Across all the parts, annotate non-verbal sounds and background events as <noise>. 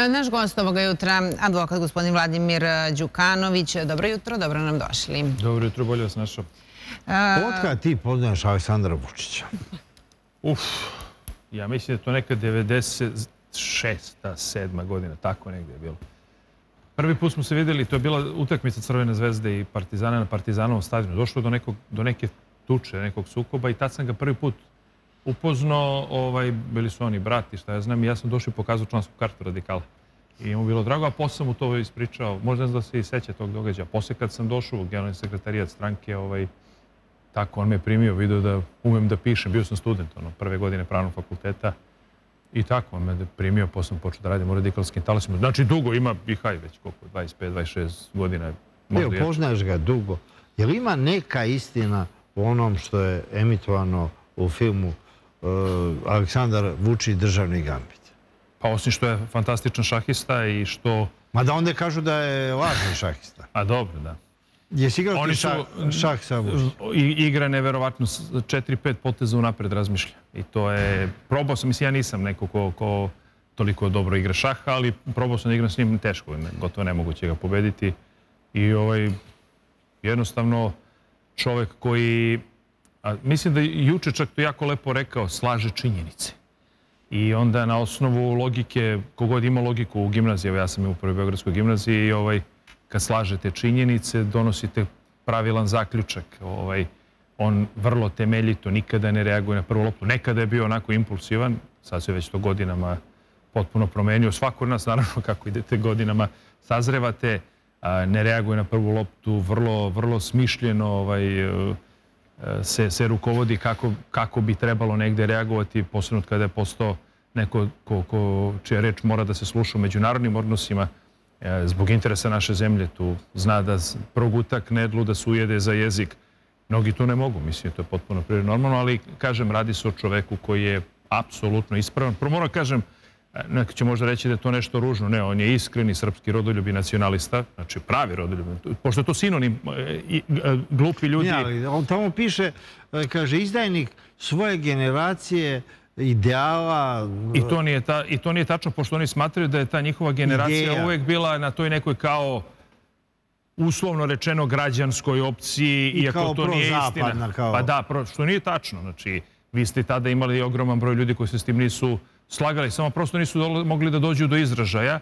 E, naš gost ovoga jutra, advokat gospodin Vladimir Đukanović. Dobro jutro, dobro nam došli. Dobro jutro, bolje vas našao. Od kada ti poznaš Aleksandra Vučića? Uf, ja mislim da je to neka 96. 7. godina, tako negde je bilo. Prvi put smo se videli, to je bila utakmica Crvene zvezde i Partizana na Partizanovom stadionu. Došlo do, nekog, do neke tuče, nekog sukoba i tad sam ga prvi put upoznao, ovaj, bili su oni brati, šta ja znam, i ja sam došao i pokazao člansku kartu radikala. I mu bilo drago, a posle sam mu to ispričao, možda da se i seća tog događaja. Posle kad sam došao u generalni sekretarijat stranke, ovaj, tako on me je primio, video da umem da pišem, bio sam student, ono, prve godine pravnog fakulteta, i tako, on me primio, posle sam počeo da radim u radikalskim talasima. Znači, dugo ima, i haj već, koliko, 25-26 godina. Evo, poznaješ ga dugo. Je li ima neka istina u onom što je emitovano u filmu Aleksandar Vučić državni gambit? Pa osim što je fantastičan šahista i što... Ma da onda kažu da je lažni šahista. A dobro, da. Jesi igrao ti šah, šah sa Vučićem? Igra neverovatno 4-5 poteza unapred razmišlja. I to je... Probao sam, mislim, ja nisam neko ko, ko toliko dobro igra šaha, ali probao sam da igram s njim teško. Gotovo nemoguće ga pobediti. I ovaj, jednostavno čovek koji... A, mislim da juče čak to jako lepo rekao, slaže činjenice. I onda na osnovu logike, kogod ima logiku u gimnaziji, evo ja sam u prvoj Beogradskoj gimnaziji i ovaj, kad slažete činjenice, donosite pravilan zaključak. Ovaj, on vrlo temeljito nikada ne reaguje na prvu loptu. Nekada je bio onako impulsivan, sad se već to godinama potpuno promenio. Svako od nas, naravno, <laughs> kako idete godinama, sazrevate, ne reaguje na prvu loptu, vrlo, vrlo smišljeno ovaj, se, se rukovodi kako, kako bi trebalo negde reagovati, posebno kada je postao neko ko, ko, čija reč mora da se sluša u međunarodnim odnosima, e, zbog interesa naše zemlje tu zna da progutak nedlu da se ujede za jezik. Mnogi to ne mogu, mislim, to je potpuno prirodno normalno, ali kažem, radi se o čoveku koji je apsolutno ispravan. Prvo moram da kažem, Neko će možda reći da je to nešto ružno. Ne, on je iskreni srpski rodoljub i nacionalista, znači pravi rodoljub. Pošto je to sinonim, e, e, glupi ljudi... Ja, ali on tamo piše, e, kaže, izdajnik svoje generacije ideala... I to nije, ta, i to nije tačno, pošto oni smatraju da je ta njihova generacija ideja. uvek bila na toj nekoj kao uslovno rečeno građanskoj opciji, I iako to nije istina. Kao... Pa da, što nije tačno. Znači, vi ste tada imali ogroman broj ljudi koji se s tim nisu slagali, samo prosto nisu mogli da dođu do izražaja.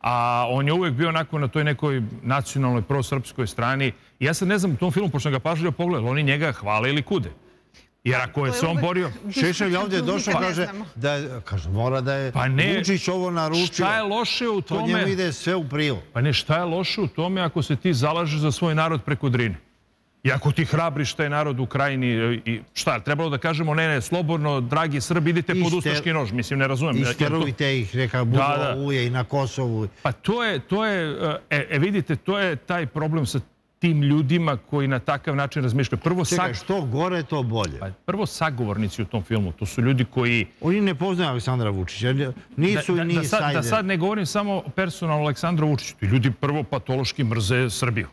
A on je uvek bio onako na toj nekoj nacionalnoj prosrpskoj strani. I ja sad ne znam u tom filmu, pošto sam ga pažljivo pogledao, oni njega hvale ili kude. Jer ako je se on borio... Šešelj ovdje je došao, kaže, da, kaže, mora da je pa ne, Vučić ovo naručio. Šta je loše u tome... To njemu ide sve u prilog. Pa ne, šta je loše u tome ako se ti zalažeš za svoj narod preko Drine? I ako ti hrabriš taj narod u krajini, e, i šta, trebalo da kažemo, ne, ne, slobodno, dragi Srbi, idite pod ustaški nož, mislim, ne razumem. Isterujte ih, neka budu da, da. uje i na Kosovu. Pa to je, to je, e, e, vidite, to je taj problem sa tim ljudima koji na takav način razmišljaju. Prvo Čekaj, što gore, to bolje. Pa, prvo sagovornici u tom filmu, to su ljudi koji... Oni ne poznaju Aleksandra Vučića, nisu da, ni da, sad, da sad ne govorim samo personalno Aleksandra Vučića, ljudi prvo patološki mrze Srbiju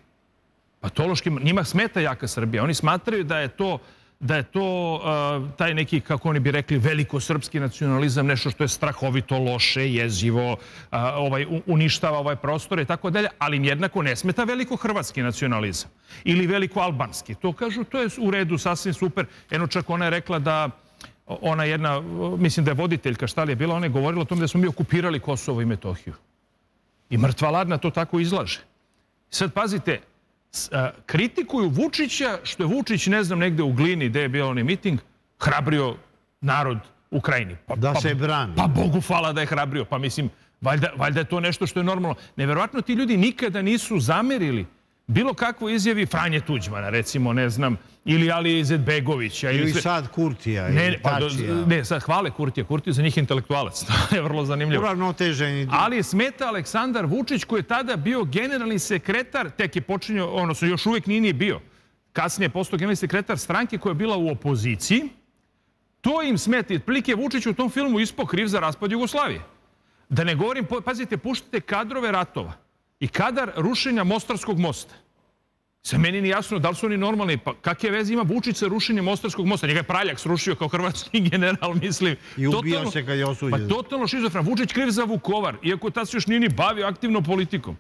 patološki, njima smeta jaka Srbija. Oni smatraju da je to da je to uh, taj neki, kako oni bi rekli, veliko-srpski nacionalizam, nešto što je strahovito loše, jezivo, uh, ovaj, uništava ovaj prostor i tako dalje, ali im jednako ne smeta veliko-hrvatski nacionalizam ili veliko-albanski. To kažu, to je u redu, sasvim super. Eno čak ona je rekla da ona jedna, mislim da je voditeljka, šta li je bila, ona je govorila o tom da smo mi okupirali Kosovo i Metohiju. I mrtva ladna to tako izlaže. Sad pazite, kritikuju Vučića, što je Vučić, ne znam, negde u Glini, gde je bio onaj miting, hrabrio narod Ukrajini. Pa, da pa, se brani. Pa Bogu hvala da je hrabrio. Pa mislim, valjda, valjda je to nešto što je normalno. Neverovatno ti ljudi nikada nisu zamerili bilo kakvo izjavi Franje Tuđmana, recimo, ne znam, ili Ali Izetbegovića. Ili, ili sad Kurtija. Ne, pa, ne, sad hvale Kurtija. Kurtija za njih intelektualac. <laughs> To je vrlo zanimljivo. Uravno teženi. Ali smeta Aleksandar Vučić koji je tada bio generalni sekretar, tek je počinio, odnosno još uvijek nije, nije bio. Kasnije je postao generalni sekretar stranke koja je bila u opoziciji. To im smeta. Prilike Vučić u tom filmu ispo kriv za raspad Jugoslavije. Da ne govorim, pazite, puštate kadrove ratova i kadar rušenja Mostarskog mosta. Sa meni nije jasno da li su oni normalni. Pa kakve veze ima Vučić sa rušenjem Ostarskog mosta? Njega je Praljak srušio kao hrvatski <laughs> general, mislim. I ubio se kad je osuđen. Pa totalno šizofren. Vučić kriv za Vukovar, iako tad se još nije ni bavio aktivno politikom.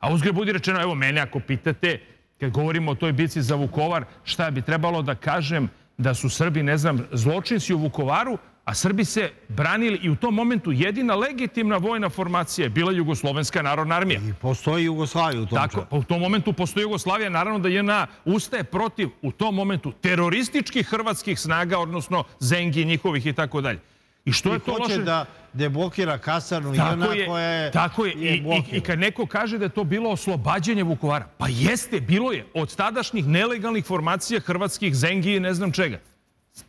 A uzgre budi rečeno, evo mene ako pitate, kad govorimo o toj bici za Vukovar, šta bi trebalo da kažem da su Srbi, ne znam, zločinci u Vukovaru, a Srbi se branili i u tom momentu jedina legitimna vojna formacija je bila Jugoslovenska narodna armija. I postoji Jugoslavija u tom Tako, pa u tom momentu postoji Jugoslavija, naravno da JNA ustaje protiv u tom momentu terorističkih hrvatskih snaga, odnosno Zengi njihovih i tako dalje. I što je to loše? hoće da deblokira kasarnu JNA koja je Tako je. I, i, I kad neko kaže da je to bilo oslobađanje Vukovara, pa jeste, bilo je od tadašnjih nelegalnih formacija hrvatskih Zengi i ne znam čega.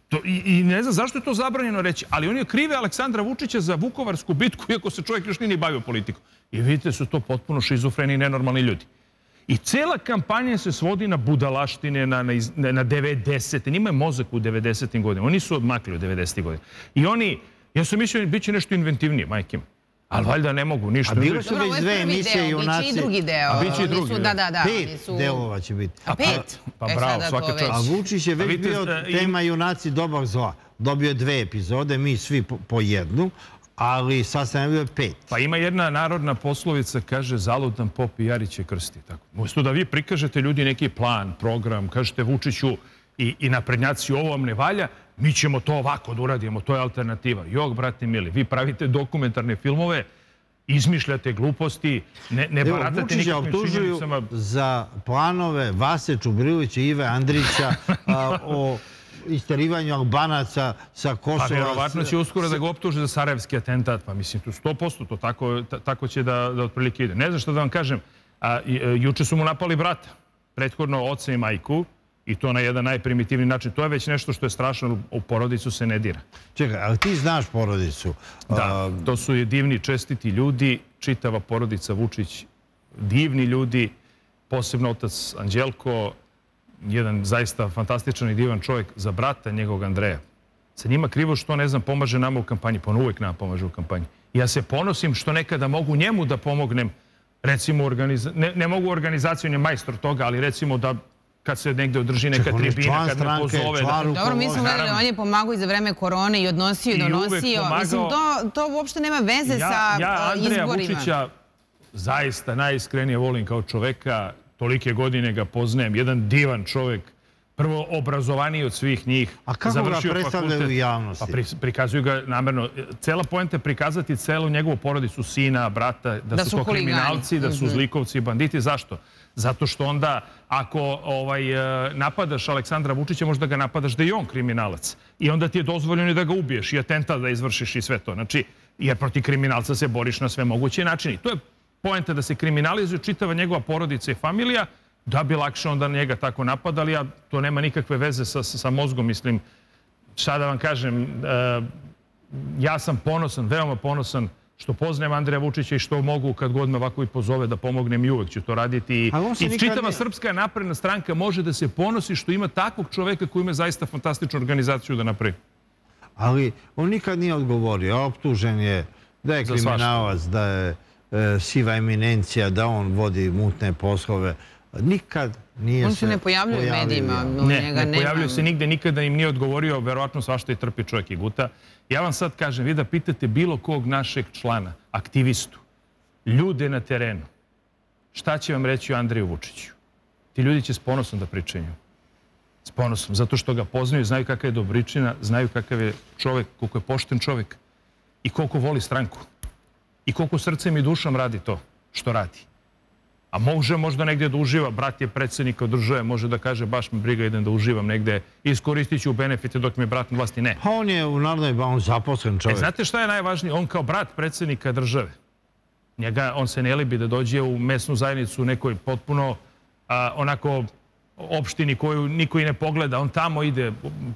To, i, ne znam zašto je to zabranjeno reći, ali on je krive Aleksandra Vučića za Vukovarsku bitku, iako se čovjek još nije bavio politikom. I vidite, su to potpuno šizofreni i nenormalni ljudi. I cela kampanja se svodi na budalaštine, na, na, na 90. Njima je mozak u 90. godinama. Oni su odmakli u 90. godina. I oni, ja sam mislio, bit će nešto inventivnije, majke Ali valjda ne mogu ništa. A bilo su već dve emisije junaci. Biće i drugi deo. A biće i drugi deo. Da, da, da. Pet delova će biti. A pet? Pa, pa bravo, svaka čast. A Vučić je već bio tema junaci dobar zla. Dobio je dve epizode, mi svi po jednu, ali sasvim je bio pet. Pa ima jedna narodna poslovica, kaže, zaludan pop i Jari će krsti. Tako. Možete da vi prikažete ljudi neki plan, program, kažete Vučiću i, i naprednjaci ovo vam ne valja, mi ćemo to ovako da uradimo, to je alternativa. Jok, brate mili, vi pravite dokumentarne filmove, izmišljate gluposti, ne, ne Evo, baratate nikakvim činjenicama. za planove Vase Čubrilovića i Ive Andrića <laughs> a, o isterivanju Albanaca sa Kosova. Pa vjerovatno će uskoro da ga optuže za sarajevski atentat. Pa mislim, tu 100% to tako, tako će da, da otprilike ide. Ne znam što da vam kažem. A, e, juče su mu napali brata. Prethodno oca i majku. I to na jedan najprimitivni način. To je već nešto što je strašno, u porodicu se ne dira. Čekaj, ali ti znaš porodicu? Da, to su divni, čestiti ljudi, čitava porodica Vučić, divni ljudi, posebno otac Anđelko, jedan zaista fantastičan i divan čovjek za brata njegovog Andreja. Sa njima krivo što, ne znam, pomaže nama u kampanji, pa on uvijek nama pomaže u kampanji. Ja se ponosim što nekada mogu njemu da pomognem, recimo, ne, ne mogu organizaciju, on je majstor toga, ali recimo da kad se negde održi neka tribina, kad me pozove. Da... Dobro, mi smo gledali, on je pomagao i za vreme korone i odnosio i donosio. Mislim, to, to uopšte nema veze ja, sa ja, izborima. Ja Andreja Vučića zaista najiskrenije volim kao čoveka. Tolike godine ga poznajem. Jedan divan čovek. Prvo, obrazovaniji od svih njih. A kako ga predstavljaju u javnosti? Pa pri, prikazuju ga namerno. Cela pojenta je prikazati celu njegovu porodicu, sina, brata, da, da su, su to kriminalci, da su mhm. zlikovci i banditi. Zašto? Zato što onda, ako ovaj, e, napadaš Aleksandra Vučića, možda ga napadaš da je on kriminalac. I onda ti je dozvoljeno da ga ubiješ i atentat da izvršiš i sve to. Znači, jer proti kriminalca se boriš na sve moguće načine. I to je poenta da se kriminalizuje čitava njegova porodica i familija, da bi lakše onda njega tako napadali, a to nema nikakve veze sa, sa mozgom, mislim. Sada vam kažem, e, ja sam ponosan, veoma ponosan što poznajem Andreja Vučića i što mogu kad god me ovako i pozove da pomognem i uvek ću to raditi. I, čitava Srpska napredna stranka može da se ponosi što ima takvog čoveka koji ima zaista fantastičnu organizaciju da napravi. Ali on nikad nije odgovorio. Optužen je da je kriminalac, da je e, siva eminencija, da on vodi mutne poslove. Nikad nije se On se ne pojavljuje u medijima. Ne, ne pojavljuje se nigde, nikada im nije odgovorio. Verovatno svašta i trpi čovjek i guta. Ja vam sad kažem, vi da pitate bilo kog našeg člana, aktivistu, ljude na terenu, šta će vam reći o Andreju Vučiću? Ti ljudi će s ponosom da pričaju. S ponosom, zato što ga poznaju, znaju kakva je dobričina, znaju kakav je čovek, koliko je pošten čovek i koliko voli stranku. I koliko srcem i dušom radi to što radi. A može možda negdje da uživa, brat je predsjednika države, može da kaže baš mi briga idem da uživam negdje, iskoristit ću benefite dok mi je brat na vlasti, ne. Pa on je u Narodnoj banci zaposlen čovjek. E, znate šta je najvažnije? On kao brat predsjednika države, njega, on se ne libi da dođe u mesnu zajednicu u nekoj potpuno a, onako opštini koju niko i ne pogleda. On tamo ide,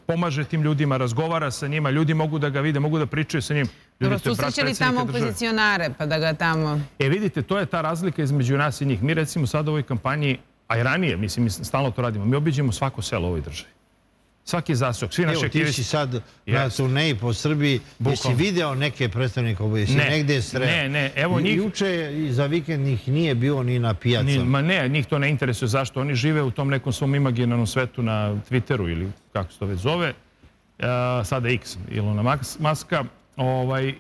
pomaže tim ljudima, razgovara sa njima, ljudi mogu da ga vide, mogu da pričaju sa njim. Dobro, susreće li tamo opozicionare pa da ga tamo... E, vidite, to je ta razlika između nas i njih. Mi recimo sad u ovoj kampanji, a i ranije, mislim, stalno to radimo, mi obiđemo svako selo u ovoj državi. Svaki zasok, svi naši Evo, ti si sad na turneji po Srbiji, jesi video neke predstavnike ovo, jesi negde sreo? Ne, ne, evo njih... Juče za vikend njih nije bilo ni na pijacama. Ma ne, njih to ne interesuje zašto. Oni žive u tom nekom svom imaginarnom svetu na Twitteru ili kako se to već zove. Sada X, Ilona Maska. Ovaj,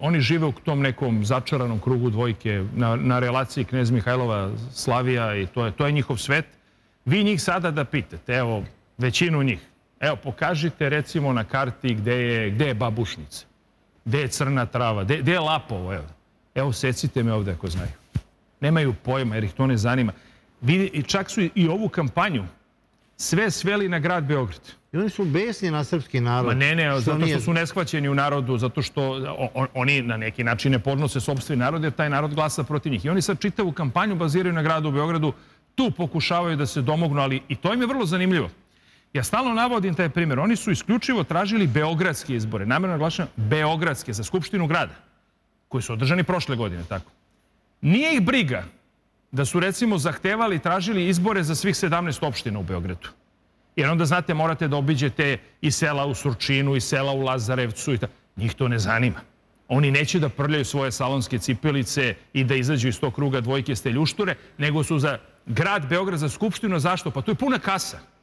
oni žive u tom nekom začaranom krugu dvojke na, na relaciji Knez Mihajlova Slavija i to je, to je njihov svet. Vi njih sada da pitate, evo, većinu njih, evo, pokažite recimo na karti gde je, gde je babušnica, gde je crna trava, gde, gde je lapovo, evo. Evo, secite me ovde ako znaju. Nemaju pojma jer ih to ne zanima. Vidi, čak su i ovu kampanju sve sveli na grad Beograd. I oni su besni na srpski narod. Ma ne, ne, zato što su neshvaćeni u narodu, zato što oni na neki način ne podnose sobstveni narod, jer taj narod glasa protiv njih. I oni sad čitavu kampanju baziraju na gradu u Beogradu, tu pokušavaju da se domognu, ali i to im je vrlo zanimljivo. Ja stalno navodim taj primjer. Oni su isključivo tražili beogradske izbore, namjerno naglašam beogradske, za Skupštinu grada, koji su održani prošle godine, tako. Nije ih briga da su recimo zahtevali i tražili izbore za svih 17 opština u Beogradu. Jer onda, znate, morate da obiđete i sela u Surčinu, i sela u Lazarevcu. I ta... Njih to ne zanima. Oni neće da prljaju svoje salonske cipelice i da izađu iz tog kruga dvojke steljušture, nego su za grad Beograd, za Skupštinu. Zašto? Pa to je puna kasa.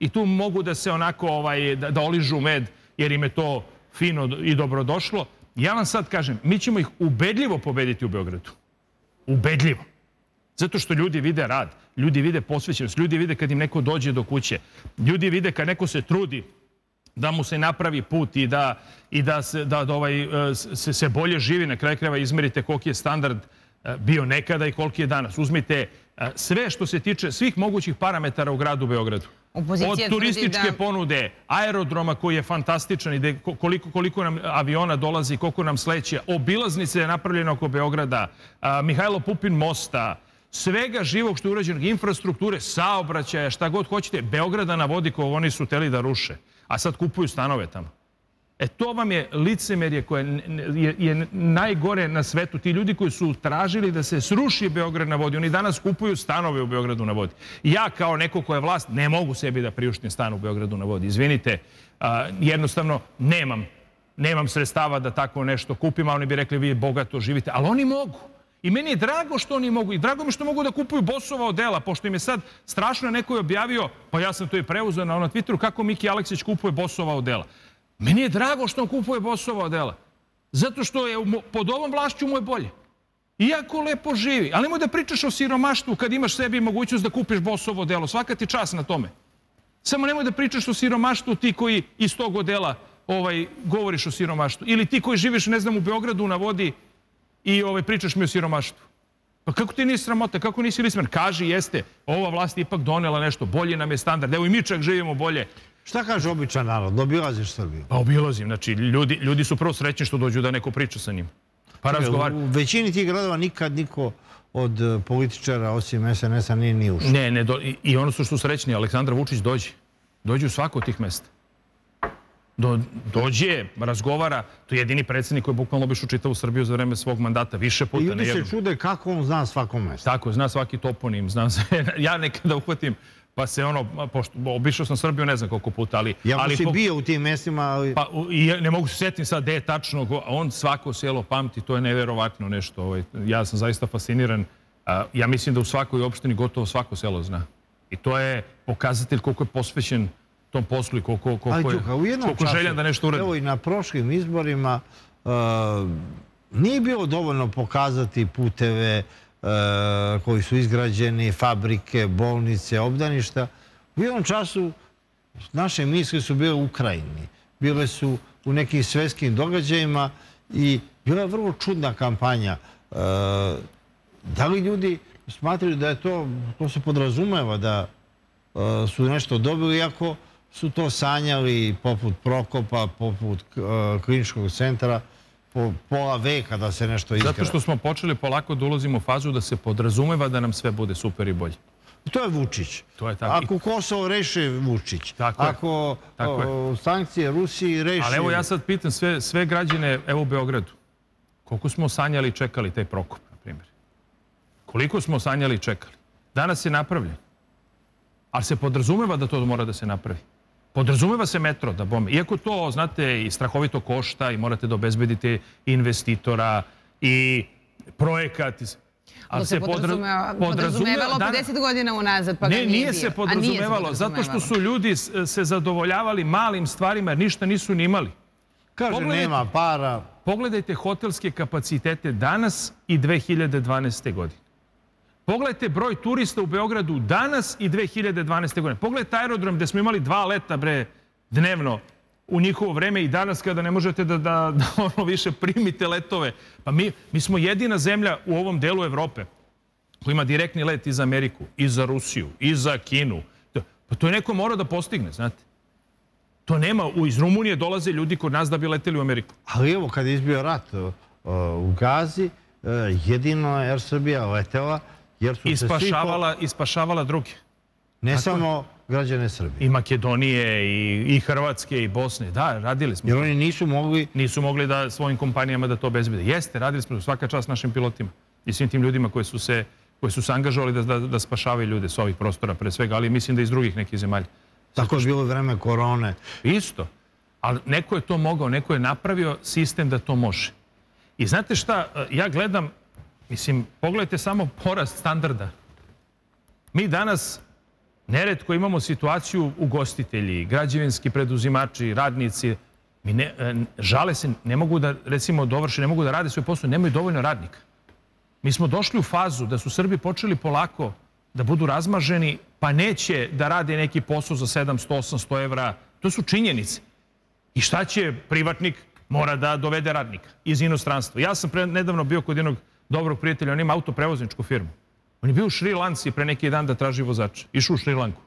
I tu mogu da se onako ovaj, da, da oližu med, jer im je to fino i dobrodošlo. Ja vam sad kažem, mi ćemo ih ubedljivo pobediti u Beogradu. Ubedljivo. Zato što ljudi vide rad, ljudi vide posvećenost, ljudi vide kad im neko dođe do kuće, ljudi vide kad neko se trudi da mu se napravi put i da, i da, se, da, da ovaj, se, se bolje živi. Na kraju krajeva izmerite koliki je standard e, bio nekada i koliki je danas. Uzmite e, sve što se tiče svih mogućih parametara u gradu Beogradu. Od turističke ponude, aerodroma koji je fantastičan i koliko, koliko nam aviona dolazi, koliko nam sleće, obilaznice je napravljena oko Beograda, Mihajlo Pupin mosta, svega živog što je urađeno, infrastrukture, saobraćaja, šta god hoćete, Beograda na vodi koju oni su teli da ruše, a sad kupuju stanove tamo. E to vam je licemerje koje je, je najgore na svetu. Ti ljudi koji su tražili da se sruši Beograd na vodi, oni danas kupuju stanove u Beogradu na vodi. Ja kao neko ko je vlast ne mogu sebi da priuštim stan u Beogradu na vodi. Izvinite, a, jednostavno nemam, nemam sredstava da tako nešto kupim, a oni bi rekli vi bogato živite, ali oni mogu. I meni je drago što oni mogu, i drago mi što mogu da kupuju bosova odela, pošto im je sad strašno neko je objavio, pa ja sam to i preuzeo na, na Twitteru, kako Miki Aleksić kupuje bosova odela. Meni je drago što on kupuje bosova odela. Zato što je pod ovom vlašću mu je bolje. Iako lepo živi. Ali nemoj da pričaš o siromaštvu kad imaš sebi mogućnost da kupiš bosovo odelo. Svaka ti čas na tome. Samo nemoj da pričaš o siromaštvu ti koji iz tog odela ovaj, govoriš o siromaštvu. Ili ti koji živiš, ne znam, u Beogradu na vodi, i ovaj, pričaš mi o siromaštvu. Pa kako ti nisi sramota, kako nisi lismen? Kaži, jeste, ova vlast ipak donela nešto, bolje nam je standard, evo i mi čak živimo bolje. Šta kaže običan narod? Obilaziš Srbiju? Pa obilazim, znači ljudi, ljudi su prvo srećni što dođu da neko priča sa njim. Pa razgovar... U većini tih gradova nikad niko od e, političara osim SNS-a nije ni ušao. Ne, ne, do, i, i ono su što srećni, Aleksandar Vučić dođe. Dođe u svako od tih mesta do, dođe, razgovara, to je jedini predsjednik koji je bukvalno obišao čitavu Srbiju za vreme svog mandata, više puta. I ljudi se čude kako on zna svako mesto. Tako, zna svaki toponim, zna se. <laughs> ja nekada uhvatim, pa se ono, pošto obišao sam Srbiju ne znam koliko puta, ali... Ja ali, si bio u tim mestima, ali... Pa, i ne mogu se sjetiti sad gde je tačno, on svako selo pamti, to je neverovatno nešto. Ovaj, ja sam zaista fasciniran. Ja mislim da u svakoj opštini gotovo svako selo zna. I to je pokazatelj koliko je posvećen tom poslu i koliko, koliko, je, koliko željan da nešto uradi. Evo i na prošlim izborima uh, nije bilo dovoljno pokazati puteve koji su izgrađeni, fabrike, bolnice, obdaništa. U jednom času naše misle su bile u Ukrajini. Bile su u nekim svetskim događajima i bila je vrlo čudna kampanja. Uh, da li ljudi smatraju da je to, to se podrazumeva da uh, su nešto dobili, iako su to sanjali poput Prokopa, poput kliničkog centra, po pola veka da se nešto izgrada. Zato što smo počeli polako da ulazimo u fazu da se podrazumeva da nam sve bude super i bolje. To je Vučić. To je tako. Ako Kosovo reši Vučić. Tako Ako tako sankcije Rusiji reši... Ali evo ja sad pitam sve, sve građane, evo u Beogradu, koliko smo sanjali i čekali taj Prokop, na primjer? Koliko smo sanjali i čekali? Danas je napravljen. Ali se podrazumeva da to mora da se napravi. Podrazumeva se metro da bome. Iako to, znate, i strahovito košta i morate da obezbedite investitora i projekat. Ali se podrazumeva, podrazumevalo 50 godina unazad, pa ne, ga nije, nije se podrazumevalo, zato što su ljudi se zadovoljavali malim stvarima jer ništa nisu ni imali. Kaže, nema para. Pogledajte hotelske kapacitete danas i 2012. godine. Pogledajte broj turista u Beogradu danas i 2012. godine. Pogledajte aerodrom gde smo imali dva leta bre dnevno u njihovo vreme i danas kada ne možete da, da, da <laughs> ono više primite letove. Pa mi, mi smo jedina zemlja u ovom delu Evrope koja ima direktni let i za Ameriku, i za Rusiju, i za Kinu. Pa to je neko mora da postigne, znate. To nema. U, iz Rumunije dolaze ljudi kod nas da bi leteli u Ameriku. Ali evo, kad je izbio rat uh, u Gazi, uh, jedino Air Srbija letela jer su ispašavala. Ispašavala druge. Ne Tako? samo građane Srbije. I Makedonije, i, i Hrvatske, i Bosne. Da, radili smo. Jer oni nisu mogli... Nisu mogli da svojim kompanijama da to obezbede. Jeste, radili smo svaka čast našim pilotima i svim tim ljudima koji su se, koji su se angažovali da, da, da spašavaju ljude s ovih prostora pre svega, ali mislim da iz drugih nekih zemalja. Tako je bilo vreme korone. Isto. Ali neko je to mogao, neko je napravio sistem da to može. I znate šta, ja gledam, mislim, pogledajte samo porast standarda. Mi danas neretko imamo situaciju ugostitelji, građevinski preduzimači, radnici, mi ne, e, žale se, ne mogu da, recimo, dovrše, ne mogu da rade svoj posao, nemaju dovoljno radnika. Mi smo došli u fazu da su Srbi počeli polako da budu razmaženi, pa neće da rade neki posao za 700-800 evra. To su činjenice. I šta će privatnik? Mora da dovede radnika iz inostranstva. Ja sam pre, nedavno bio kod jednog dobrog prijatelja, on ima autoprevozničku firmu. On je bio u Šri Lanci pre neki dan da traži vozača. Išao u Šri Lanku.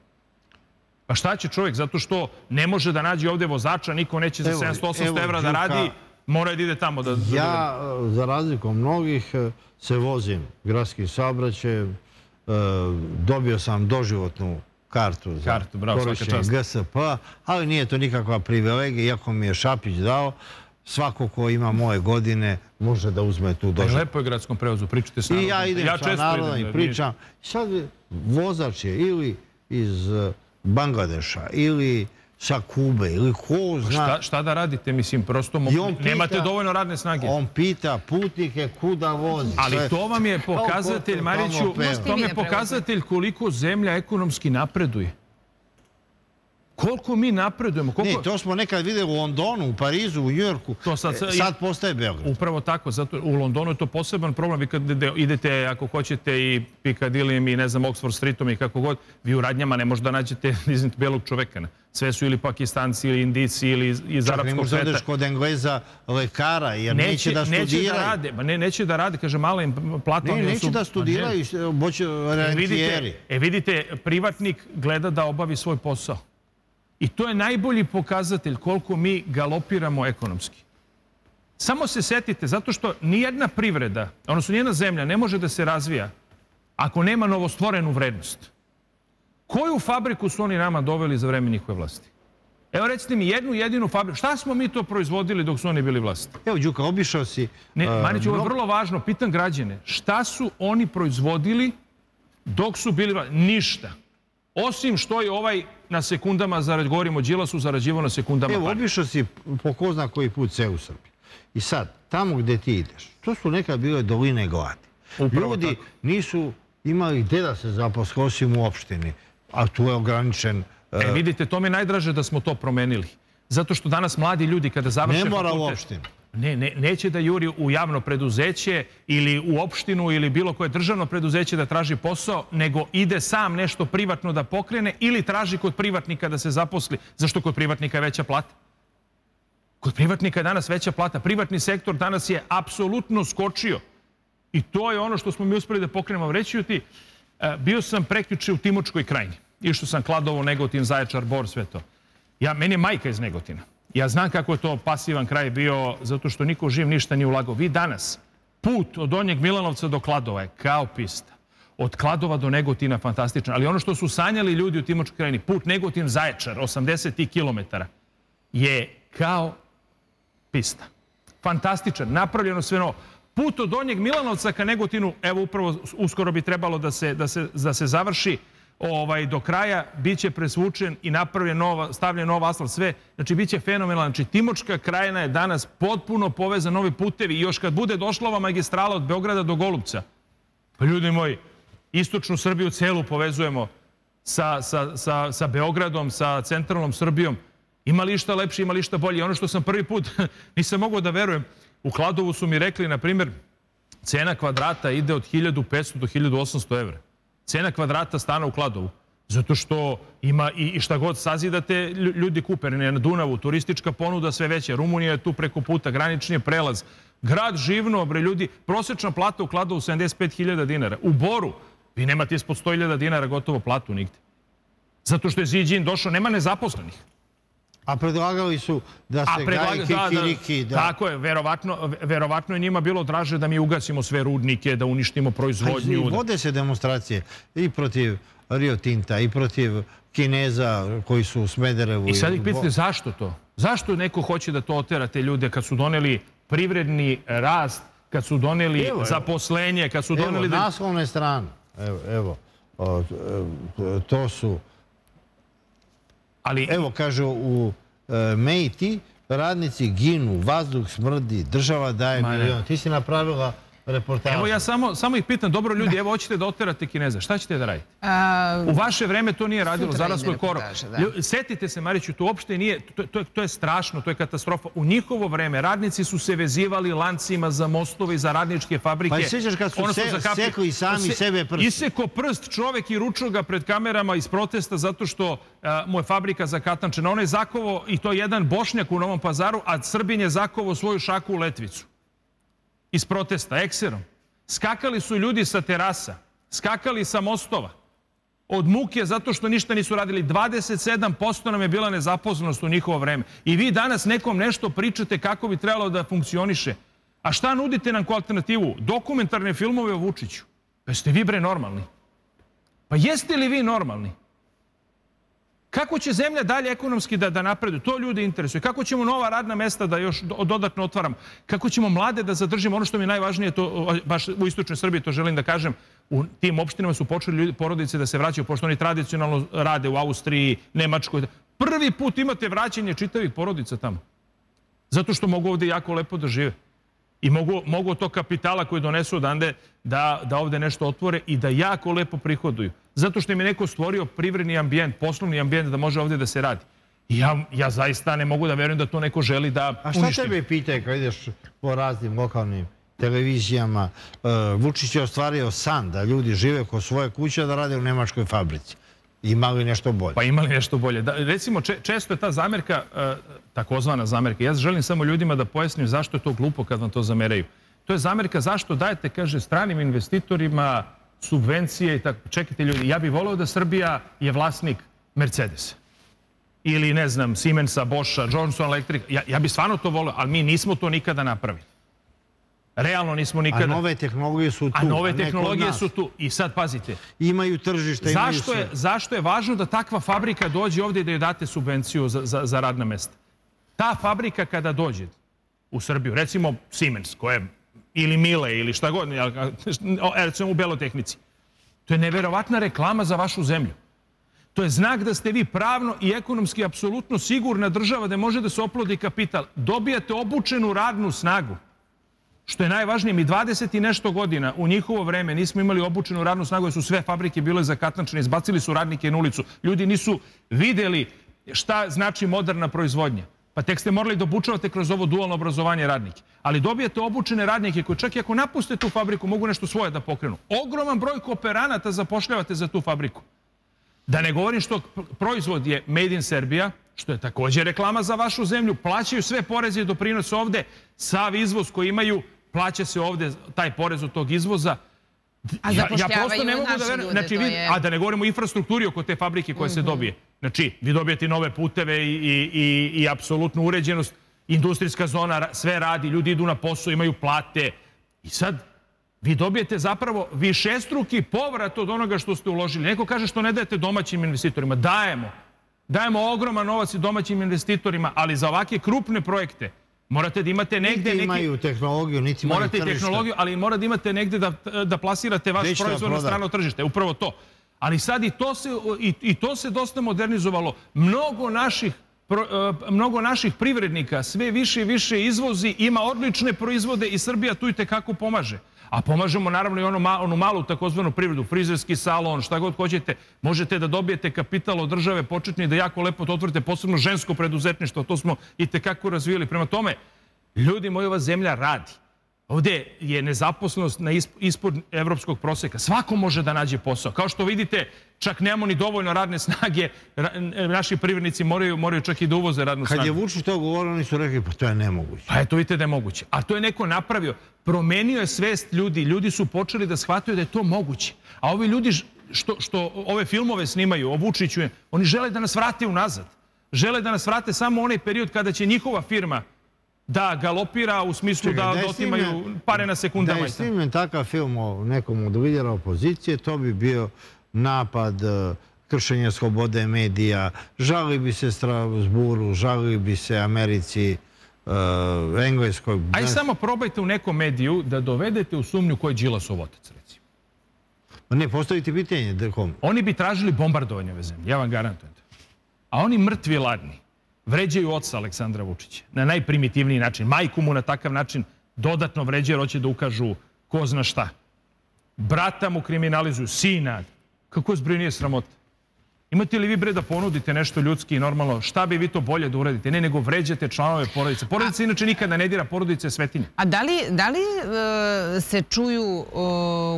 Pa šta će čovjek? Zato što ne može da nađe ovde vozača, niko neće za 700-800 evra da radi, mora da ide tamo da... da ja, za razliku mnogih, e, se vozim gradskim saobraćajem, e, dobio sam doživotnu kartu za kartu, bravo, korišćenje GSP, ali nije to nikakva privilegija, iako mi je Šapić dao svako ko ima moje godine može da uzme tu doživotnu. Lepo je gradskom prevozu, pričate sa narodom. I ja idem ja sa narodom i pričam. Sad vozač je ili iz Bangladeša ili sa Kube ili ko pa zna... Šta, šta da radite? Mislim, prosto pita, nemate dovoljno radne snage. On pita putnike kuda vozi. Ali to vam je pokazatelj, Mariću, to vam je pokazatelj koliko zemlja ekonomski napreduje. Koliko mi napredujemo? Koliko... Ne, to smo nekad videli u Londonu, u Parizu, u Njujorku. To sad, sad, sad postaje Beograd. Upravo tako. Zato, u Londonu je to poseban problem. Vi kad idete, ako hoćete, i Piccadilly i ne znam, Oxford Streetom i kako god, vi u radnjama ne možete da nađete <laughs> iznad belog čoveka. Sve su ili Pakistanci, ili Indici, ili iz, arapskog sveta. Čak ne možeš kod Engleza lekara, jer neće, neće da studiraju. Neće da rade, ma ne, neće da rade, kaže, malo im plata. Ne, neće su, da studiraju, boće rentijeri. E vidite, e, vidite, privatnik gleda da obavi svoj posao. I to je najbolji pokazatelj koliko mi galopiramo ekonomski. Samo se setite, zato što nijedna privreda, odnosno nijedna zemlja ne može da se razvija ako nema novostvorenu vrednost. Koju fabriku su oni nama doveli za vreme njihove vlasti? Evo recite mi jednu jedinu fabriku. Šta smo mi to proizvodili dok su oni bili vlasti? Evo, Đuka, obišao si... Ne, Manić, ovo je vrlo važno. Pitan građane. Šta su oni proizvodili dok su bili vlasti? Ništa. Osim što je ovaj na sekundama, zarad, govorimo o Đilasu, zarađivao na sekundama Evo, obišao si po ko zna koji put sve u Srbiji. I sad, tamo gde ti ideš, to su nekad bile doline gladi. Ljudi nisu imali gde da se zaposle, osim u opštini. A tu je ograničen... E, e vidite, to mi je najdraže da smo to promenili. Zato što danas mladi ljudi kada završe. Ne mora u opštinu. Ne, ne, neće da juri u javno preduzeće ili u opštinu ili bilo koje državno preduzeće da traži posao, nego ide sam nešto privatno da pokrene ili traži kod privatnika da se zaposli. Zašto kod privatnika je veća plata? Kod privatnika je danas veća plata. Privatni sektor danas je apsolutno skočio. I to je ono što smo mi uspeli da pokrenemo. Reći ti, e, bio sam prekjuče u Timočkoj krajini. Išao sam Kladovo, Negotin, Zaječar, Bor, sve to. Ja, meni je majka iz Negotina. Ja znam kako je to pasivan kraj bio, zato što niko živ ništa nije ulagao. Vi danas, put od Donjeg Milanovca do Kladova je kao pista. Od Kladova do Negotina fantastičan. Ali ono što su sanjali ljudi u Timočkoj krajini, put Negotin-Zaječar, 80 km, je kao pista. Fantastičan, napravljeno sve novo. Put od Donjeg Milanovca ka Negotinu, evo upravo uskoro bi trebalo da se, da se, da se završi, ovaj, do kraja, bit će presvučen i napravljen nova, stavljen nova asfalt, sve. Znači, bit će fenomenalan. Znači, Timočka krajina je danas potpuno povezana novi putevi i još kad bude došla ova magistrala od Beograda do Golubca, pa ljudi moji, istočnu Srbiju celu povezujemo sa, sa, sa, sa Beogradom, sa centralnom Srbijom. Ima li šta lepše, ima li šta bolje. Ono što sam prvi put, <laughs> nisam mogao da verujem, u Kladovu su mi rekli, na primjer, cena kvadrata ide od 1500 do 1800 evra. Cena kvadrata stana u Kladovu. Zato što ima i šta god sazidate, ljudi kupe. Na Dunavu, turistička ponuda sve veća. Rumunija je tu preko puta, granični je prelaz. Grad živno, bre, ljudi, prosječna plata u Kladovu 75.000 dinara. U Boru, vi nemate ispod 100.000 dinara gotovo platu nigde. Zato što je Ziđin došao, nema nezaposlenih. A predlagali su da se gaji kikiriki. Da, da, Tako je, verovatno, verovatno je njima bilo draže da mi ugasimo sve rudnike, da uništimo proizvodnju. I vode se demonstracije i protiv Rio Tinta, i protiv Kineza koji su u Smederevu. I sad ih pitate zašto to? Zašto neko hoće da to otera te ljude kad su doneli privredni rast, kad su doneli evo, zaposlenje, kad su doneli... Evo, naslovne strane. Evo, evo. to su Ali... Evo, kaže, u e, Mejti radnici ginu, vazduh smrdi, država daje milion. Ti si napravila reportažu. Evo ja samo, samo ih pitam, dobro ljudi, evo hoćete da oterate Kineza, šta ćete da radite? A, u vaše vreme to nije radilo, zaraslo je korov. Da. Setite se, Mariću, to uopšte nije, to, to, to je strašno, to je katastrofa. U njihovo vreme radnici su se vezivali lancima za mostove i za radničke fabrike. Pa sjećaš kad su se, sekli sami se, sebe prst? Iseko prst čovek i ručo ga pred kamerama iz protesta zato što a, mu je fabrika zakatančena. On je zakovo, i to je jedan bošnjak u Novom pazaru, a Srbin je zakovo svoju šaku u Letvicu iz protesta, ekserom. Skakali su ljudi sa terasa, skakali sa mostova. Od muke zato što ništa nisu radili. 27% nam je bila nezaposlenost u njihovo vreme. I vi danas nekom nešto pričate kako bi trebalo da funkcioniše. A šta nudite nam kao alternativu? Dokumentarne filmove o Vučiću. Pa ste vi bre normalni? Pa jeste li vi normalni? Kako će zemlja dalje ekonomski da, da napreduje? To ljudi interesuje. Kako ćemo nova radna mesta da još dodatno otvaramo? Kako ćemo mlade da zadržimo? Ono što mi je najvažnije, to, baš u istočnoj Srbiji, to želim da kažem, u tim opštinama su počeli ljudi, porodice da se vraćaju, pošto oni tradicionalno rade u Austriji, Nemačkoj. Prvi put imate vraćanje čitavih porodica tamo. Zato što mogu ovde jako lepo da žive. I mogu, mogu to kapitala koji donesu odande da, da ovde nešto otvore i da jako lepo prihoduju. Zato što im je neko stvorio privredni ambijent, poslovni ambijent da može ovde da se radi. I ja, ja zaista ne mogu da verujem da to neko želi da uništi. A šta tebe pitaj kad ideš po raznim lokalnim televizijama? Uh, Vučić je ostvario san da ljudi žive ko svoje kuće da rade u nemačkoj fabrici. Ima li nešto bolje? Pa ima li nešto bolje? Da, recimo, če, često je ta zamerka, uh, takozvana zamerka, ja želim samo ljudima da pojasnim zašto je to glupo kad vam to zameraju. To je zamerka zašto dajete, kaže, stranim investitorima subvencije i tako. Čekajte ljudi, ja bih voleo da Srbija je vlasnik Mercedesa. Ili, ne znam, Siemensa, Boscha, Johnson Electric. Ja, ja bih stvarno to voleo, ali mi nismo to nikada napravili. Realno nismo nikada... A nove tehnologije su tu. A nove tehnologije su tu. I sad pazite. Imaju tržište, imaju zašto je, zašto je važno da takva fabrika dođe ovde i da joj date subvenciju za, za, za radna mesta? Ta fabrika kada dođe u Srbiju, recimo Siemens, koja je ili Mile ili šta god, recimo u belotehnici. To je neverovatna reklama za vašu zemlju. To je znak da ste vi pravno i ekonomski apsolutno sigurna država da može da se oplodi kapital. Dobijate obučenu radnu snagu. Što je najvažnije, mi 20 i nešto godina u njihovo vreme nismo imali obučenu radnu snagu jer su sve fabrike bile zakatnačene, izbacili su radnike na ulicu. Ljudi nisu videli šta znači moderna proizvodnja. Pa tek ste morali da obučavate kroz ovo dualno obrazovanje radnike. Ali dobijete obučene radnike koji čak i ako napuste tu fabriku mogu nešto svoje da pokrenu. Ogroman broj kooperanata zapošljavate za tu fabriku. Da ne govorim što proizvod je made in Serbia, što je takođe reklama za vašu zemlju, plaćaju sve poreze i doprinose ovde, sav izvoz koji imaju, plaća se ovde taj porez od tog izvoza. A ja, ja prosto ne mogu da verujem. Znači, vi, je... A da ne govorimo o infrastrukturi oko te fabrike koje mm -hmm. se mhm. dobije. Znači, vi dobijete nove puteve i, i, i, i apsolutnu uređenost. Industrijska zona sve radi, ljudi idu na posao, imaju plate. I sad, vi dobijete zapravo višestruki povrat od onoga što ste uložili. Neko kaže što ne dajete domaćim investitorima. Dajemo. Dajemo ogroman novac i domaćim investitorima, ali za ovake krupne projekte Morate da imate negde... Niti imaju tehnologiju, niti imaju Morate tehnologiju, ali morate da imate negde da, da plasirate vaš proizvod na strano tržište. Upravo to. Ali sad i to se, i, i to se dosta modernizovalo. Mnogo naših e, mnogo naših privrednika sve više i više izvozi, ima odlične proizvode i Srbija tu i tekako pomaže. A pomažemo naravno i ono, onu malu takozvanu privredu, frizerski salon, šta god hoćete. Možete da dobijete kapital od države početni da jako lepo to otvorite, posebno žensko preduzetništvo. To smo i tekako razvijeli. Prema tome, ljudi, moja ova zemlja radi. Ovde je nezaposlenost na ispod evropskog proseka. Svako može da nađe posao. Kao što vidite, čak nemamo ni dovoljno radne snage. Naši privrednici moraju, moraju čak i da uvoze radnu snagu. Kad je Vučić to govorio, oni su rekli, pa to je nemoguće. Pa eto, vidite da je moguće. A to je neko napravio. Promenio je svest ljudi. Ljudi su počeli da shvataju da je to moguće. A ovi ljudi što, što ove filmove snimaju o Vučiću, oni žele da nas vrate unazad. Žele da nas vrate samo onaj period kada će njihova firma da galopira u smislu Čekaj, da, da otimaju pare na sekundama. Da je snimljen takav film o nekom od lidera opozicije, to bi bio napad e, kršenja slobode medija, žali bi se Strasburu, žali bi se Americi, uh, Engleskoj. Aj samo probajte u nekom mediju da dovedete u sumnju ko je Đilasov otac, recimo. Ne, postavite pitanje. Oni bi tražili bombardovanje ove zemlje, ja vam garantujem. A oni mrtvi ladni vređaju oca Aleksandra Vučića na najprimitivniji način. Majku mu na takav način dodatno vređaju jer hoće da ukažu ko zna šta. Brata mu kriminalizuju, sina. Kako zbroj nije sramota? Imate li vi bre da ponudite nešto ljudski i normalno? Šta bi vi to bolje da uradite? Ne, nego vređate članove porodice. Porodica inače nikada ne dira, porodice je svetinja. A da li, da li e, se čuju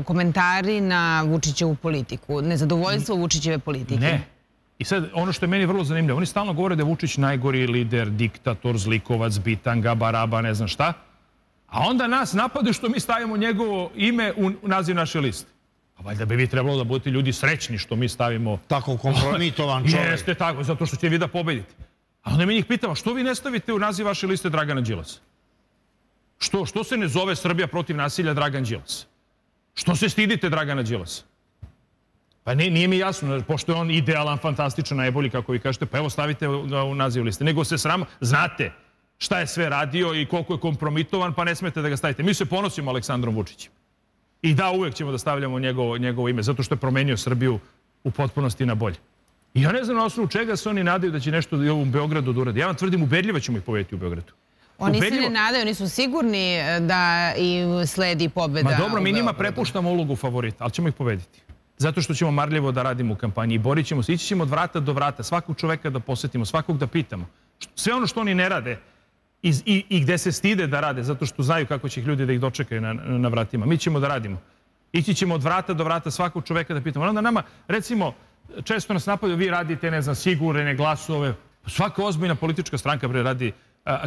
komentari na Vučićevu politiku? Nezadovoljstvo Vučićeve politike? Ne. I sad, ono što je meni vrlo zanimljivo, oni stalno govore da je Vučić najgori lider, diktator, zlikovac, bitanga, baraba, ne znam šta. A onda nas napade što mi stavimo njegovo ime u naziv naše liste. A valjda bi vi trebalo da budete ljudi srećni što mi stavimo... Tako kompromitovan <laughs> čovjek. Jeste tako, zato što ćete vi da pobedite. A onda mi njih pitamo, što vi ne stavite u naziv vaše liste Dragana Đilasa? Što? Što se ne zove Srbija protiv nasilja Dragan Đilas? Što se stidite Dragana Đilasa? Pa nije, nije mi jasno, pošto je on idealan, fantastičan, najbolji, kako vi kažete, pa evo stavite ga u naziv liste. Nego se sramo, znate šta je sve radio i koliko je kompromitovan, pa ne smete da ga stavite. Mi se ponosimo Aleksandrom Vučićem. I da, uvek ćemo da stavljamo njegovo, njegovo ime, zato što je promenio Srbiju u potpunosti na bolje. I ja ne znam na osnovu čega se oni nadaju da će nešto i ovom Beogradu da uradi. Ja vam tvrdim, ubedljivo ćemo ih povediti u Beogradu. Oni se ne nadaju, oni su sigurni da im sledi pobeda Ma dobro, mi njima prepuštamo ulogu favorita, ali ćemo ih pobediti. Zato što ćemo marljivo da radimo u kampanji i borit ćemo se. Ići ćemo od vrata do vrata, svakog čoveka da posetimo, svakog da pitamo. Sve ono što oni ne rade i, i, i gde se stide da rade, zato što znaju kako će ih ljudi da ih dočekaju na, na vratima. Mi ćemo da radimo. Ići ćemo od vrata do vrata svakog čoveka da pitamo. Onda nama, recimo, često nas napadaju, vi radite, ne znam, sigurne glasove. Svaka ozbiljna politička stranka pre radi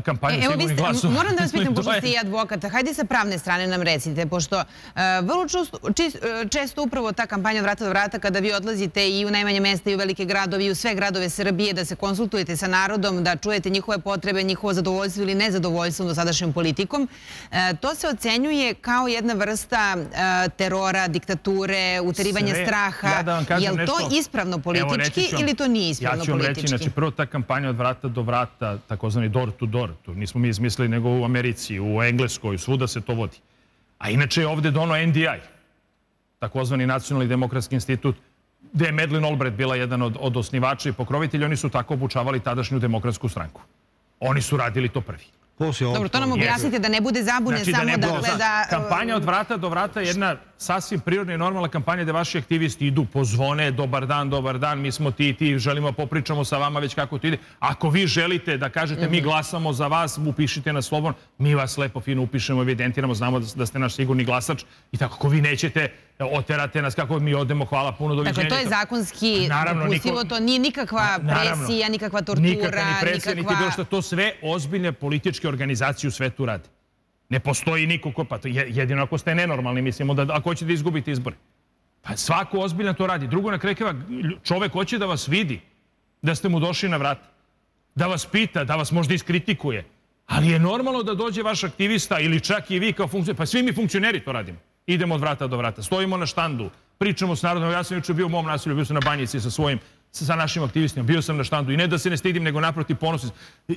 kampanju e, sigurnih glasova. Moram da vas <laughs> pitam, pošto ste i advokata, hajde sa pravne strane nam recite, pošto uh, vrlo često, uh, često upravo ta kampanja od vrata do vrata, kada vi odlazite i u najmanje mesta i u velike gradovi i u sve gradove Srbije, da se konsultujete sa narodom, da čujete njihove potrebe, njihovo zadovoljstvo ili nezadovoljstvo dosadašnjom politikom, uh, to se ocenjuje kao jedna vrsta terora, diktature, uterivanja straha. Ja da je li to ispravno politički ili to nije ispravno politički? Ja ću vam reći, znači prvo ta kampanja od vrata do vrata, takozvani door to door. To nismo mi izmislili nego u Americi, u Engleskoj, svuda se to vodi. A inače je ovde dono NDI, takozvani Nacionalni demokratski institut, gde je Madeleine Albright bila jedan od, od osnivača i pokrovitelja. Oni su tako obučavali tadašnju demokratsku stranku. Oni su radili to prvi. Dobro, to nam objasnite da ne bude zabune znači, samo da, gleda... Kampanja od vrata do vrata je jedna sasvim prirodna i normalna kampanja gde vaši aktivisti idu, pozvone, dobar dan, dobar dan, mi smo ti i ti, želimo popričamo sa vama već kako to ide. Ako vi želite da kažete mi mhm. glasamo za vas, upišite na slobon, mi vas lepo fino upišemo, evidentiramo, znamo da ste naš sigurni glasač i tako ako vi nećete, oterate nas kako mi odemo, hvala puno, doviđenja. Dakle, to je zakonski dopustivo, to nije nikakva presija, nikakva tortura, nikakva... Nikakva ni presija, niti bilo što, to sve ozbiljne političke organizacije u svetu rade. Ne postoji niko ko, pa to jedino ako ste nenormalni, mislimo da ako hoćete da izgubiti izbore. Pa svako ozbiljno to radi. Drugo, na kraju čovek hoće da vas vidi, da ste mu došli na vrat, da vas pita, da vas možda iskritikuje. Ali je normalno da dođe vaš aktivista ili čak i vi kao funkcioner, pa svi mi funkcioneri to radimo. Idemo od vrata do vrata, stojimo na štandu, pričamo s narodom. Ja sam juče bio u mom nasilju, bio sam na banjici sa svojim sa našim aktivistima. Bio sam na štandu i ne da se ne stidim, nego naprotiv ponosim.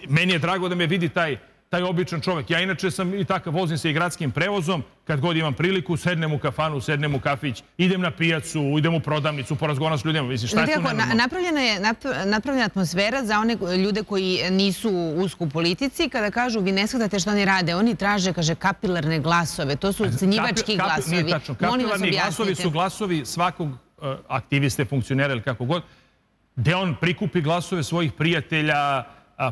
Meni je drago da me vidi taj taj običan čovek. Ja inače sam i takav, vozim se i gradskim prevozom, kad god imam priliku, sednem u kafanu, sednem u kafić, idem na pijacu, idem u prodavnicu, porazgovaram s ljudima. Mislim, šta je tu nenormalno? Napravljena je napravljena atmosfera za one ljude koji nisu usko u politici, kada kažu vi ne shvatate što oni rade, oni traže, kaže, kapilarne glasove, to su cenjivački glasovi. Nije tačno, kapilarni glasovi su glasovi svakog e, aktiviste, funkcionera ili kako god, gde on prikupi glasove svojih prijatelja,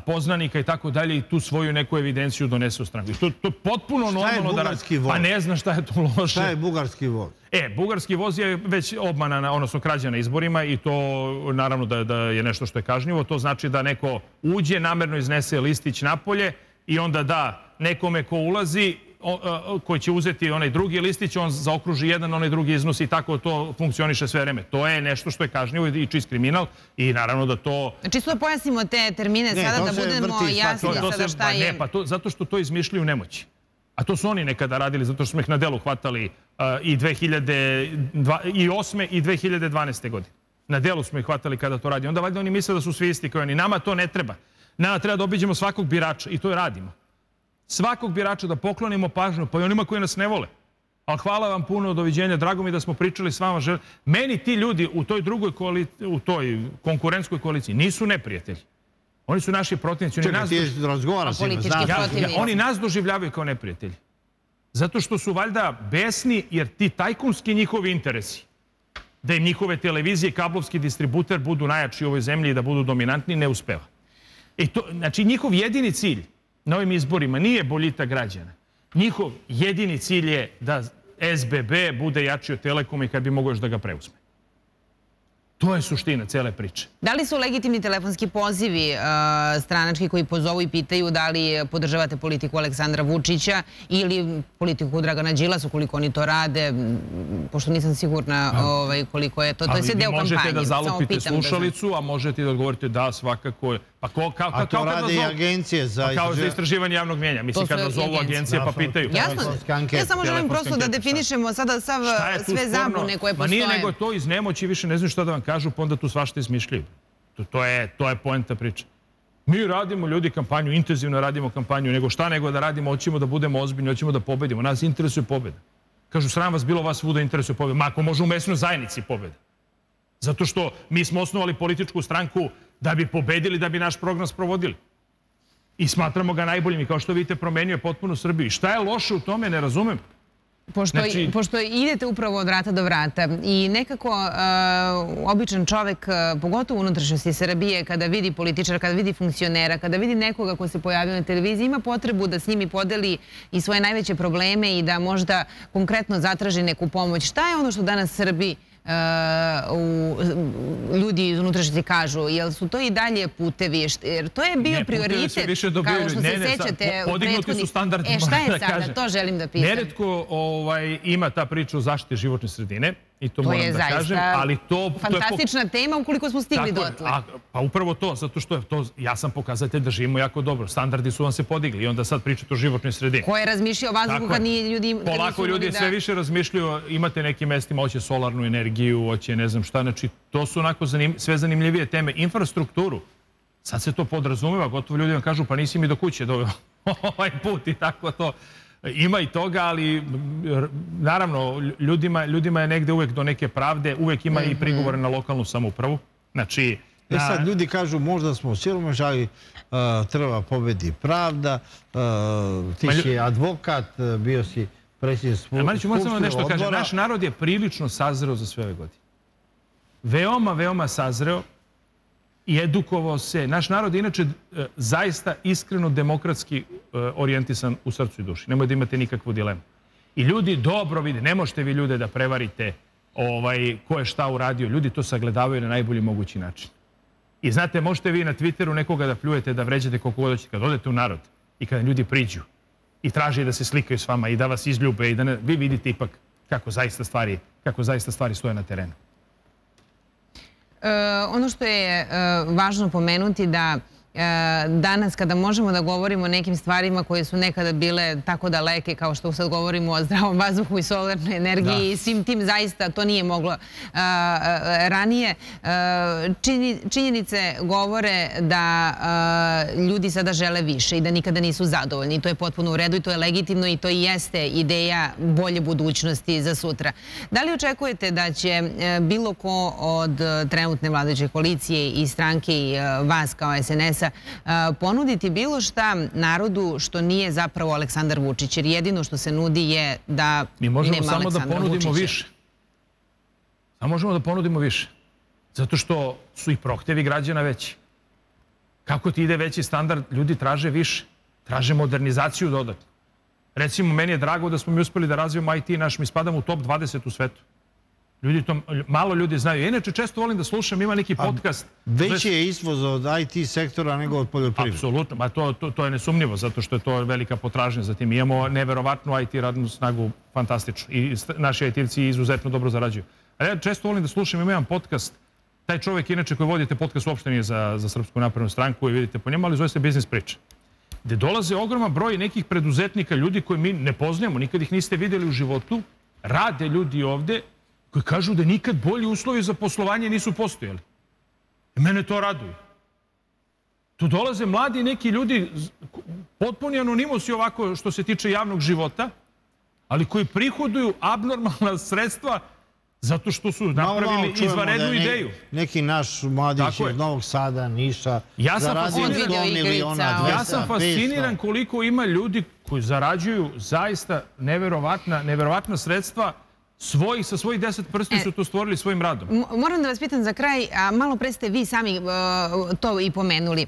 poznanika i tako dalje i tu svoju neku evidenciju donese u stranku. To, to je potpuno normalno da radi. Voz? Pa ne zna šta je to loše. Šta je bugarski voz? E, bugarski voz je već obmana, na, odnosno krađa na izborima i to naravno da, da je nešto što je kažnjivo. To znači da neko uđe, namerno iznese listić napolje i onda da nekome ko ulazi koji će uzeti onaj drugi listić, on zaokruži jedan, onaj drugi iznosi i tako to funkcioniše sve vreme. To je nešto što je kažnjivo i čist kriminal i naravno da to... Čisto da pojasnimo te termine sada da budemo jasni sada šta je... Ne, pa to, zato što to izmišljaju nemoći. A to su oni nekada radili, zato što smo ih na delu hvatali i 2008. i 2012. godine. Na delu smo ih hvatali kada to radi. Onda valjda oni misle da su svi isti kao oni. Nama to ne treba. Nama treba da obiđemo svakog birača i to radimo svakog birača da poklonimo pažnju, pa i onima koji nas ne vole. Ali hvala vam puno, doviđenja, drago mi da smo pričali s vama. Meni ti ljudi u toj drugoj koaliciji, u toj konkurentskoj koaliciji nisu neprijatelji. Oni su naši protivnici. Čekaj, nas ti razgovara s njima, znaš. oni nas doživljavaju kao neprijatelji. Zato što su valjda besni, jer ti tajkunski njihovi interesi, da im njihove televizije, kablovski distributer budu najjači u ovoj zemlji i da budu dominantni, ne uspeva. I to, znači, njihov jedini cilj na ovim izborima nije boljita građana. Njihov jedini cilj je da SBB bude jači od Telekoma i kad bi mogo još da ga preuzme. To je suština cele priče. Da li su legitimni telefonski pozivi uh, stranački koji pozovu i pitaju da li podržavate politiku Aleksandra Vučića ili politiku Dragana Đilasa, koliko oni to rade, pošto nisam sigurna ovaj, koliko je to. To je sve deo kampanje. možete da zalupite slušalicu, a možete da odgovorite da svakako Pa ko, kao, a to rade i agencije za... Pa kao za istraživanje javnog mjenja. Mislim, kad zovu agencije pa pitaju. Jasno, ja samo želim prosto da definišemo sada sav, sve zabune koje postoje. Ma nije nego to iz nemoći, više ne znam šta da vam kažu, pa onda tu svašta izmišljaju. To, to, je, to je poenta priča. Mi radimo, ljudi, kampanju, intenzivno radimo kampanju, nego šta nego da radimo, hoćemo da budemo ozbiljni, hoćemo da pobedimo. Nas interesuje pobeda. Kažu, sram vas bilo vas svuda interesuje pobeda. Ma ako može u mesnoj zajednici pobeda. Zato što mi smo osnovali političku stranku da bi pobedili, da bi naš program sprovodili. I smatramo ga najboljim i kao što vidite promenio potpuno Srbiju. Šta je loše u tome, ne razumem. Pošto, znači... pošto idete upravo od vrata do vrata i nekako uh, običan čovek, uh, pogotovo unutrašnjosti Srbije, kada vidi političara, kada vidi funkcionera, kada vidi nekoga ko se pojavio na televiziji, ima potrebu da s njimi podeli i svoje najveće probleme i da možda konkretno zatraži neku pomoć. Šta je ono što danas Srbi u, ljudi iz unutrašnjosti kažu, jel su to i dalje putevi? Jer to je bio prioritet, kao što se sećate u prethodnih... su standardi, E, šta je sada? To želim da pitam. Neretko ovaj, ima ta priča o zaštiti životne sredine I to, to moram da kažem, ali to... Fantastična to je, tema ukoliko smo stigli do dotle. A, pa upravo to, zato što je to, ja sam pokazatelj da živimo jako dobro. Standardi su vam se podigli i onda sad pričate o životnoj sredini. Ko je razmišljao o vazduhu kad nije ljudi... Polako ljudi da... sve više razmišljaju, imate nekim mestima, hoće solarnu energiju, hoće ne znam šta, znači to su onako zanim, sve zanimljivije teme. Infrastrukturu, sad se to podrazumeva, gotovo ljudi vam kažu pa nisi mi do kuće doveo <laughs> ovaj put i tako to. Ima i toga, ali naravno ljudima, ljudima je negde uvek do neke pravde, uvek ima i mhm. prigovore na lokalnu samupravu. Znači, E sad, ljudi kažu, možda smo siromaš, ali uh, treba pobedi pravda, uh, ti si advokat, uh, bio si predsjednik skupštine Maniću, moram samo nešto kažem. Naš narod je prilično sazreo za sve ove godine. Veoma, veoma sazreo i edukovao se. Naš narod je inače e, zaista iskreno demokratski e, orijentisan u srcu i duši. Nemoj da imate nikakvu dilemu. I ljudi dobro vide. Ne možete vi ljude da prevarite ovaj, ko je šta uradio. Ljudi to sagledavaju na najbolji mogući način. I znate, možete vi na Twitteru nekoga da pljujete, da vređate koliko god hoćete. Kad odete u narod i kada ljudi priđu i traži da se slikaju s vama i da vas izljube i da ne, vi vidite ipak kako zaista stvari, kako zaista stvari stoje na terenu. E, ono što je e, važno pomenuti da danas kada možemo da govorimo o nekim stvarima koje su nekada bile tako daleke kao što sad govorimo o zdravom vazduhu i solarnoj energiji i svim tim zaista to nije moglo ranije. Činjenice govore da ljudi sada žele više i da nikada nisu zadovoljni. To je potpuno u redu i to je legitimno i to i jeste ideja bolje budućnosti za sutra. Da li očekujete da će e, bilo ko od trenutne vladajuće koalicije i stranke i e, vas kao SNS-a e, ponuditi bilo šta narodu što nije zapravo Aleksandar Vučić? Jer jedino što se nudi je da nema Aleksandra Vučića. Mi možemo samo da ponudimo više. Samo možemo da ponudimo više. Zato što su i prohtevi građana veći. Kako ti ide veći standard, ljudi traže više. Traže modernizaciju dodatno. Recimo, meni je drago da smo mi uspeli da razvijemo IT naš, mi spadamo u top 20 u svetu. Ljudi to, malo ljudi znaju. Inače, često volim da slušam, ima neki podcast. veći je izvoz od IT sektora nego od poljoprivrede. Apsolutno, ma to, to, to je nesumnjivo, zato što je to velika potražnja za tim. Imamo neverovatnu IT radnu snagu, fantastičnu. I naši IT-evci izuzetno dobro zarađuju. Ali ja često volim da slušam, ima jedan podcast, taj čovjek, inače koji vodite podcast uopšte nije za, za Srpsku napravnu stranku i vidite po njemu, ali zove se Biznis Priča gde dolaze ogroman broj nekih preduzetnika, ljudi koje mi ne poznajemo, nikad ih niste videli u životu, rade ljudi ovde koji kažu da nikad bolji uslovi za poslovanje nisu postojali. I mene to raduje. Tu dolaze mladi neki ljudi, potpuni anonimosi ovako što se tiče javnog života, ali koji prihoduju abnormalna sredstva Zato što su napravili izvarednu ideju. Neki naš mladić iz Novog Sada, Niša, ja sam fasciniran, 100 miliona, 200, Ja sam fasciniran koliko ima ljudi koji zarađuju zaista neverovatna, neverovatna sredstva svojih, sa svojih deset prsti e, su to stvorili svojim radom. Moram da vas pitam za kraj, a malo pre ste vi sami uh, to i pomenuli.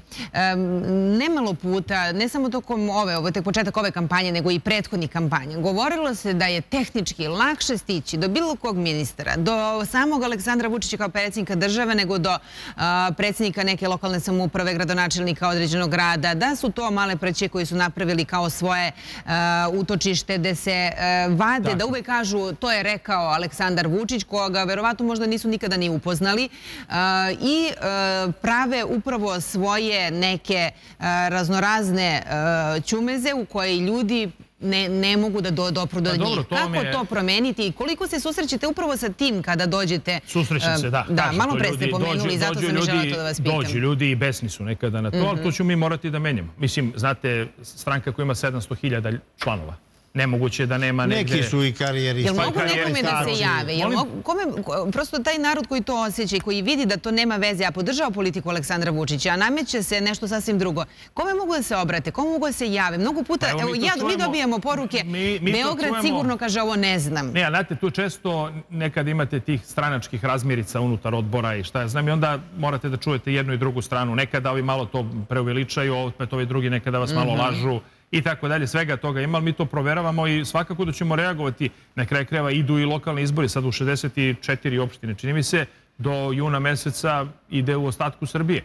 nemalo puta, ne samo tokom ove, ovo je tek početak ove kampanje, nego i prethodnih kampanja, govorilo se da je tehnički lakše stići do bilo kog ministra, do samog Aleksandra Vučića kao predsjednika države, nego do uh, predsjednika neke lokalne samouprave, gradonačelnika određenog grada, da su to male preće koji su napravili kao svoje uh, utočište, gde se vade, da uvek kažu to je rekao rekao Aleksandar Vučić, koga verovatno možda nisu nikada ni upoznali uh, i uh, prave upravo svoje neke uh, raznorazne ćumeze u koje ljudi ne, ne mogu da do, dopru do pa njih. Kako to promeniti i koliko se susrećete upravo sa tim kada dođete? Susrećem se, da. Da, malo pre ste pomenuli, zato sam i žela to da vas pitam. Dođu ljudi i besni su nekada na to, ali to mhm. ćemo mi morati da menjamo. Mislim, znate, stranka koja ima 700.000 članova, nemoguće da nema negde... Neki su i karijeristi. Jel mogu nekome da se jave? Jel mogu, kome, prosto taj narod koji to osjeća i koji vidi da to nema veze, a podržava politiku Aleksandra Vučića, a nameće se nešto sasvim drugo. Kome mogu da se obrate? Kome mogu da se jave? Mnogo puta, pa evo, ja, mi dobijemo poruke, Beograd sigurno kaže ovo ne znam. Ne, a znate, tu često nekad imate tih stranačkih razmirica unutar odbora i šta ja znam i onda morate da čujete jednu i drugu stranu. Nekada ovi malo to preuveličaju, opet ovi drugi nekada vas malo mhm. lažu i tako dalje, svega toga ima, ali mi to proveravamo i svakako da ćemo reagovati. Na kraj kreva idu i lokalni izbori, sad u 64 opštine, čini mi se, do juna meseca ide u ostatku Srbije.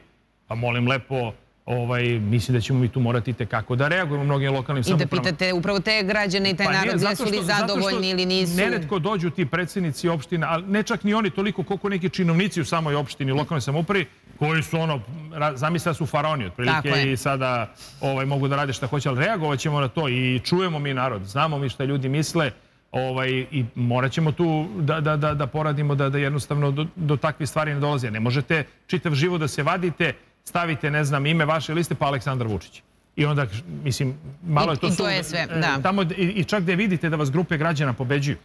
Pa molim lepo, ovaj, mislim da ćemo mi tu morati tekako da reagujemo mnogim lokalnim samopravama. I da pitate upravo te građane i taj pa narod, jesu li zadovoljni ili nisu? Neretko dođu ti predsjednici opština, ali ne čak ni oni toliko koliko neki činovnici u samoj opštini, lokalnoj samoupravi, koji su ono, zamisla su faraoni otprilike i sada ovaj, mogu da rade šta hoće, ali reagovat ćemo na to i čujemo mi narod, znamo mi šta ljudi misle ovaj, i morat ćemo tu da, da, da, da poradimo da, da jednostavno do, do takvih stvari ne dolaze. Ne možete čitav život da se vadite, stavite, ne znam, ime vaše liste pa Aleksandar Vučić. I onda, mislim, malo je to... I to je sve, da. Tamo, i, I čak gde vidite da vas grupe građana pobeđuju,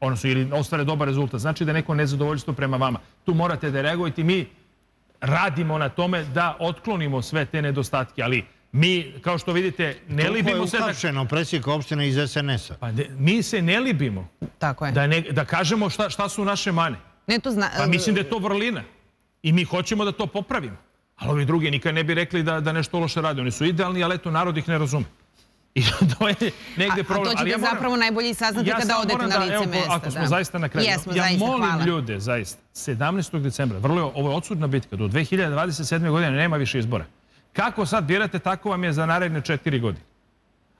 odnosno ili ostvare dobar rezultat, znači da je neko nezadovoljstvo prema vama. Tu morate da reagujete. Mi radimo na tome da otklonimo sve te nedostatke, ali mi, kao što vidite, ne libimo se... To je uhapšeno predsjednik opštine iz SNS-a. Pa mi se ne libimo. Tako je. Da, ne, da kažemo šta, šta su naše mane. Ne, to zna... Pa mislim da je to vrlina. I mi hoćemo da to popravimo. Ali ovi drugi nikad ne bi rekli da, da nešto loše rade. Oni su idealni, ali eto, narod ih ne razume. I <laughs> to je negde problem. A to ćete zapravo najbolje saznati kada odete na lice mesta. Ako smo zaista na kraju. Ja molim ljude, zaista, 17. decembra, vrlo je, ovo je odsudna bitka, do 2027. godine nema više izbora. Kako sad birate, tako vam je za naredne četiri godine.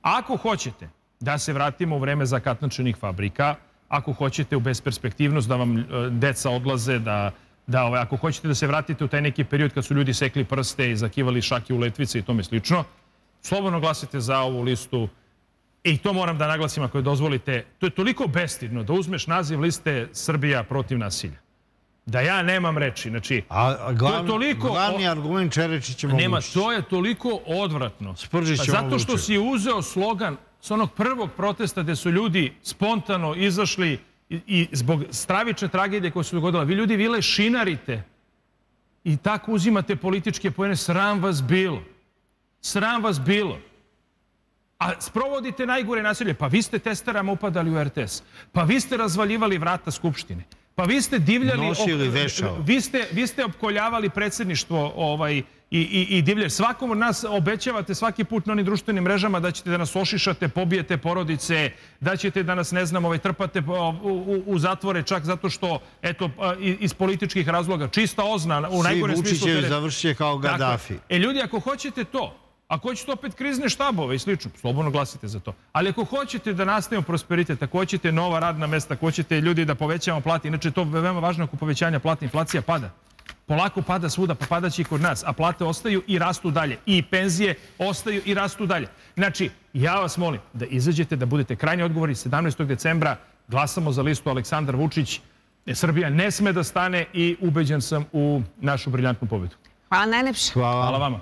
Ako hoćete da se vratimo u vreme zakatnačenih fabrika, ako hoćete u besperspektivnost da vam e, deca odlaze, da da ovaj, ako hoćete da se vratite u taj neki period kad su ljudi sekli prste i zakivali šake u letvice i tome slično, slobodno glasite za ovu listu i to moram da naglasim ako je dozvolite, to je toliko bestidno da uzmeš naziv liste Srbija protiv nasilja. Da ja nemam reči. Znači, A glavni, toliko- glavni argument Čerečića nema, Vučić. to je toliko odvratno. Spržić Pa zato što si uzeo slogan s onog prvog protesta gde su ljudi spontano izašli i, i zbog stravične tragedije koja se dogodila. Vi ljudi vile šinarite i tako uzimate političke pojene. Sram vas bilo. Sram vas bilo. A sprovodite najgore nasilje. Pa vi ste testerama upadali u RTS. Pa vi ste razvaljivali vrata Skupštine. Pa vi ste divljali... Nosili vešao. Vi ste, vi ste opkoljavali predsjedništvo ovaj, i, i, i divljali. Svakom od nas obećavate svaki put na onim društvenim mrežama da ćete da nas ošišate, pobijete porodice, da ćete da nas, ne znam, ovaj, trpate u, u, u zatvore čak zato što, eto, iz političkih razloga, čista ozna, u Svi najgorem smislu. Vučićevi te reči. završće kao. Gaddafi. E, ljudi, ako hoćete to, ako hoćete opet krizne štabove i slično, slobodno glasite za to. Ali ako hoćete da nastavimo prosperitet, ako hoćete nova radna mesta, ako hoćete ljudi da povećamo plati, inače to je veoma važno ako povećanja plata, inflacija pada. Polako pada svuda, pa padaće i kod nas, a plate ostaju i rastu dalje. I penzije ostaju i rastu dalje. Znači, ja vas molim da izađete, da budete krajnje odgovorni 17. decembra, glasamo za listu Aleksandar Vučić, Srbija ne sme da stane i ubeđen sam u našu briljantnu pobedu. Hvala najlepše. Hvala. Hvala vama.